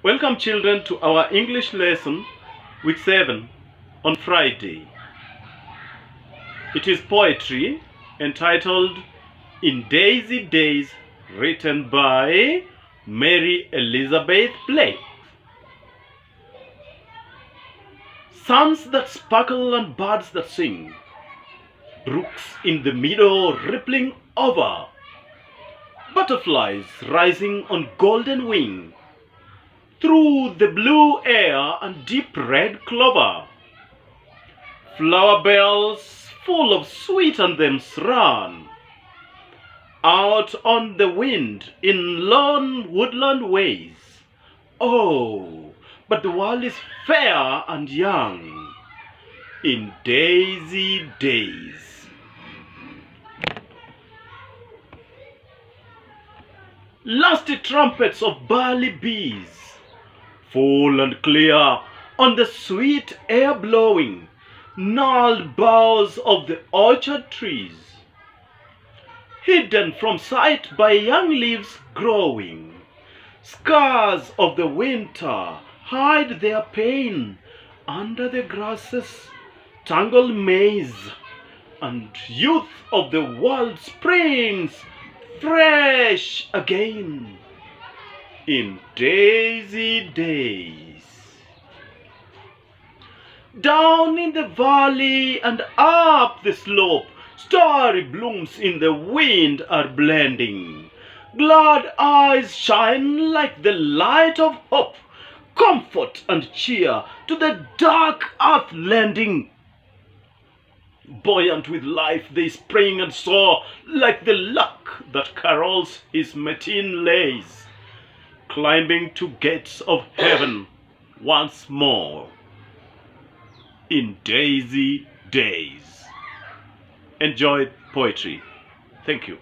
Welcome, children, to our English lesson, week 7, on Friday. It is poetry entitled In Daisy Days, written by Mary Elizabeth Blake. Suns that sparkle and birds that sing, brooks in the meadow rippling over, butterflies rising on golden wing through the blue air and deep red clover. Flower bells full of sweet anthems run out on the wind in lone woodland ways. Oh, but the world is fair and young in daisy days. Lusty trumpets of barley bees full and clear on the sweet air blowing, gnarled boughs of the orchard trees, hidden from sight by young leaves growing. Scars of the winter hide their pain under the grasses' tangled maze, and youth of the world springs fresh again in daisy days. Down in the valley and up the slope, starry blooms in the wind are blending. Glad eyes shine like the light of hope, comfort and cheer to the dark earth lending. Buoyant with life they spring and soar like the lark that carols his matin lays climbing to gates of heaven once more in daisy days. Enjoy poetry. Thank you.